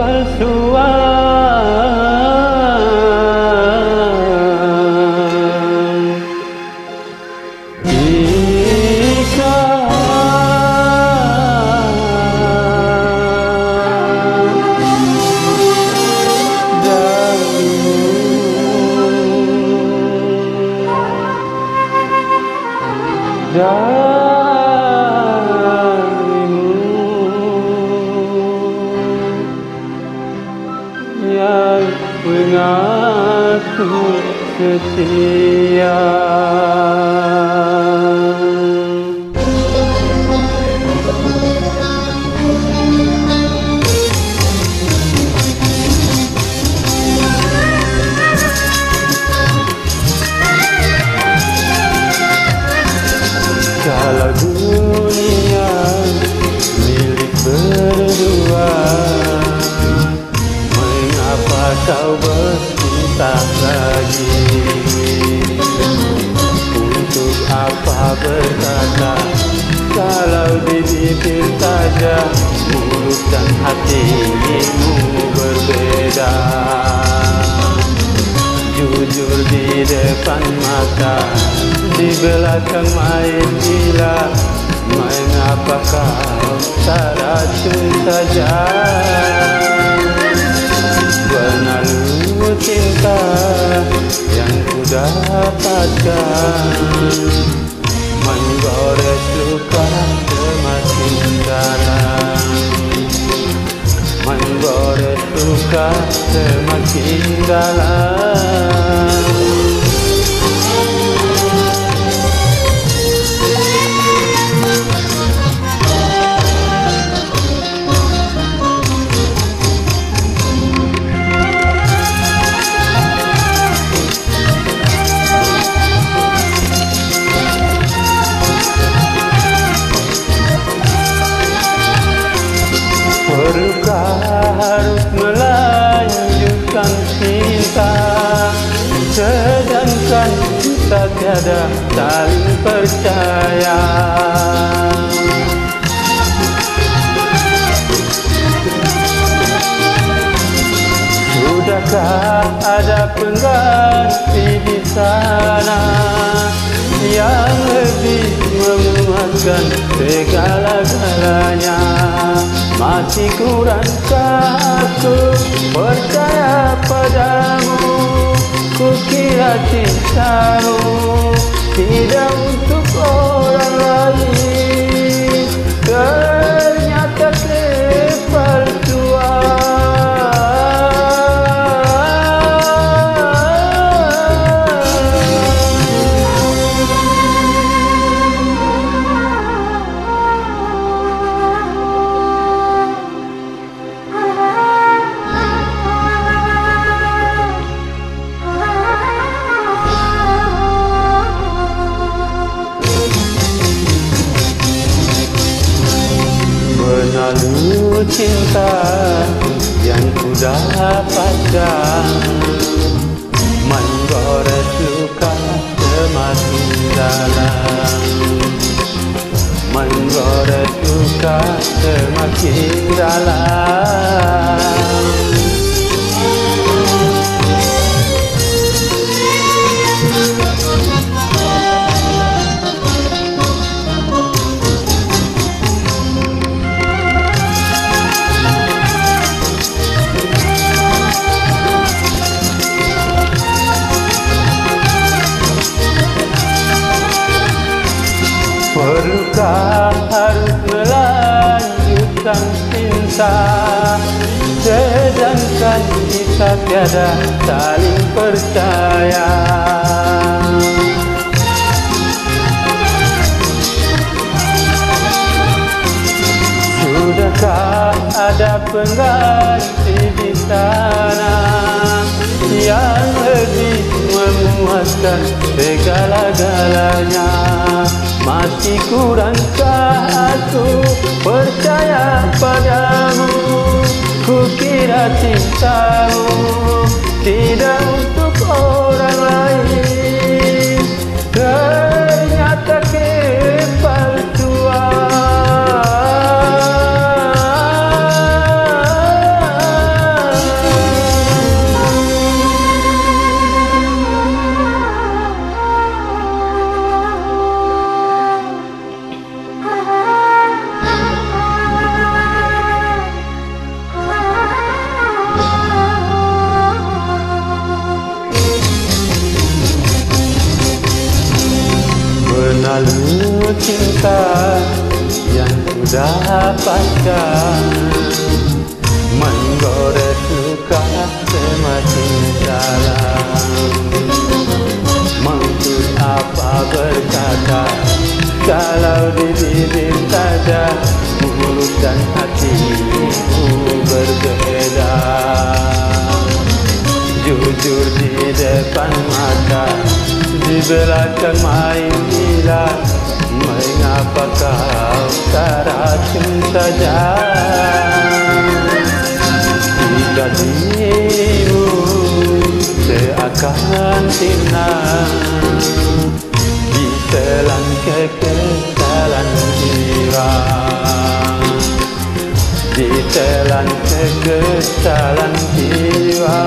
kepalsuan Jika yang mengaku setia. Kalau dunia kau bercinta lagi. Untuk apa berkata Kalau bibir saja Mulut dan hatimu berbeda. Jujur di depan mata Di belakang main gila. Mengapa kau tak racun saja dapatkan Menggores luka semakin dalam Menggores luka semakin dalam Sedangkan kita tiada saling percaya. Sudahkah ada pengganti di sana Yang lebih memuaskan segala-galanya? Masih kurangkah aku percaya গেছে ছাড়ো ফেরাও cinta yang ku dapatkan. Menggores luka semakin dalam. Menggores luka semakin dalam harus melanjutkan cinta. Sedangkan kita tiada saling percaya. Sudahkah ada pengganti di sana Yang lebih memuaskan segala-galanya Masih kurangkah aku percaya padamu? Kukira cintamu cinta yang ku dapatkan. Menggores luka semakin dalam. Maksud apa berkata Kalau di bibir saja Mulut dan hatiku berbeda. Jujur di depan mata Di belakang main gila Mengapa kau tak racun saja Jika dirimu seakan timnas Ditelan kekesalan jiwa Ditelan kekesalan jiwa